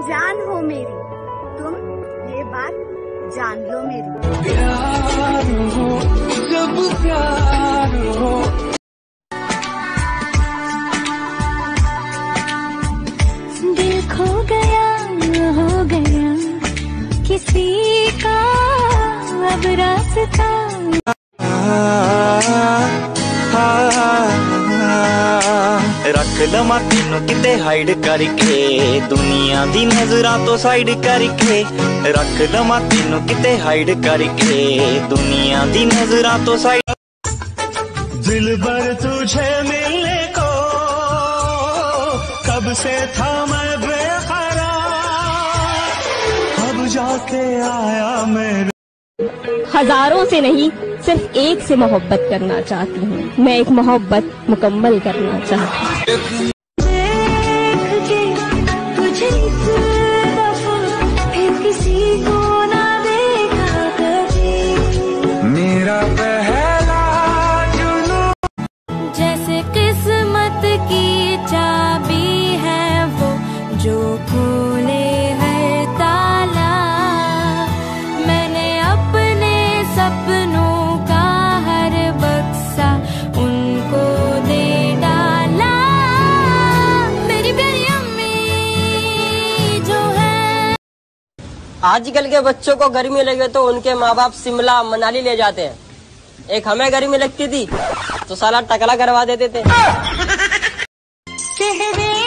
तुम जान हो मेरी। तुम ये बात जान लो मेरी। प्यार हो जब प्यार हो दिल खो गया हो गया किसी का अब रास्ता। ਰੱਖ ਲਵਾਂ ਤੈਨੂੰ ਕਿਤੇ ਹਾਈਡ ਕਰਕੇ ਦੁਨੀਆ ਦੀ ਨਜ਼ਰਾਂ ਤੋਂ ਸਾਈਡ ਕਰਕੇ ਰੱਖ ਲਵਾਂ ਤੈਨੂੰ ਕਿਤੇ ਹਾਈਡ ਕਰਕੇ ਦੁਨੀਆ ਦੀ ਨਜ਼ਰਾਂ ਤੋਂ ਸਾਈਡ दिल भर तुझे मिलने को कब से था मैं बेखरा अब जाके आया मेरे हज़ारों से नहीं सिर्फ़ एक से मोहब्बत करना चाहती हूँ। मैं एक मोहब्बत मुकम्मल करना चाहती हूँ। देख के तुझे इस दफ़ा फिर किसी को ना देखा मेरा जैसे किस्मत की चाबी है वो जो खोले आजकल के बच्चों को गर्मी लगे तो उनके माँ बाप शिमला, मनाली ले जाते हैं। एक हमें गर्मी लगती थी तो साला टकला करवा देते थे।